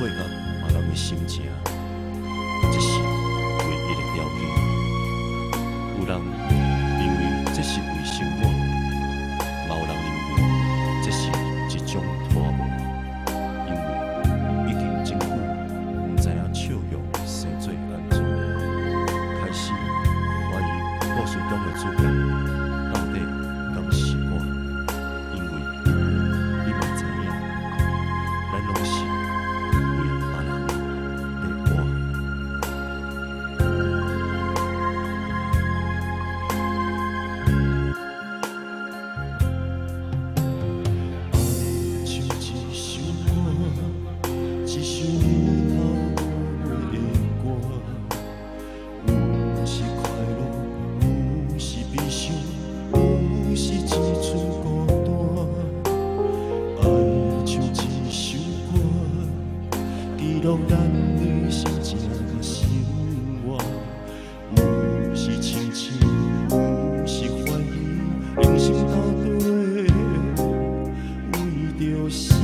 配合别咱的心情这是唯一的标准记录咱的心情甲生活，有时亲像，有时怀疑，人生到底。为着啥？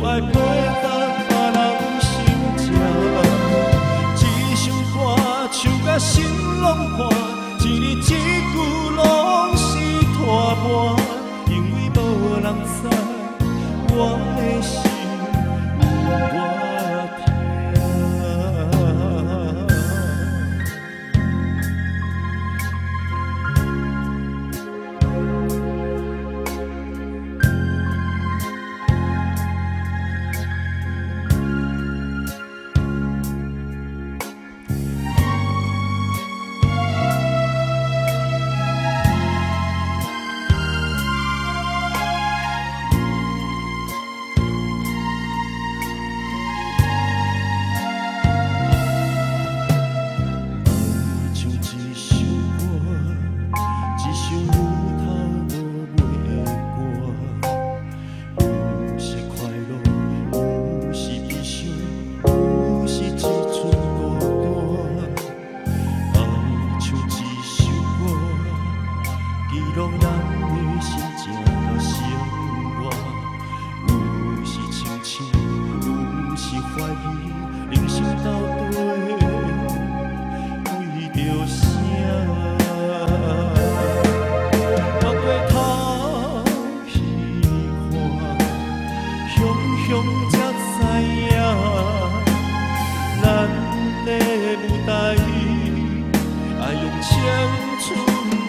无爱配合别人心情。一首歌唱甲心拢破，一字一句拢是拖磨，因为无人知我青春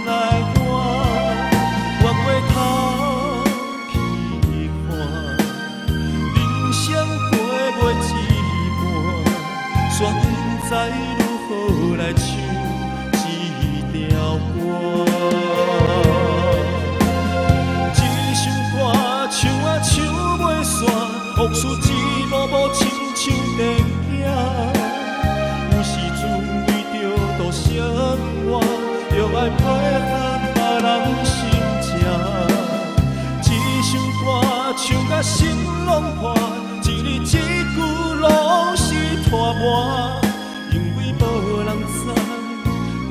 来换。越过头去看，人生过袂一半，煞不知如何来唱这。首歌唱啊唱袂煞，往事一幕幕亲像电着爱配合别人心情。一首歌唱甲心拢破，一字一句拢是拖磨，因为无人知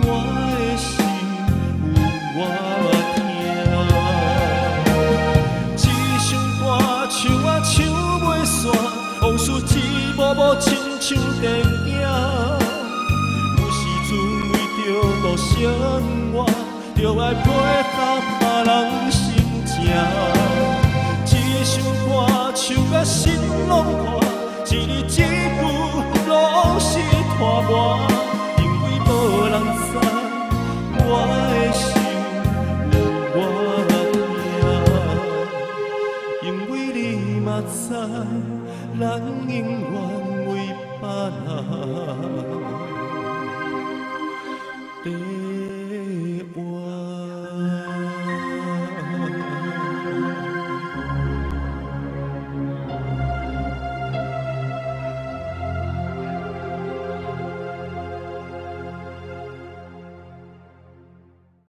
我的心有我疼。一首歌唱啊唱袂煞，往事一幕幕亲像电生活，着爱配合别人心情。一首歌唱甲心拢破，一字一句拢是拖磨，因为无人知我的心冷我命，因为你嘛知咱永远为别人。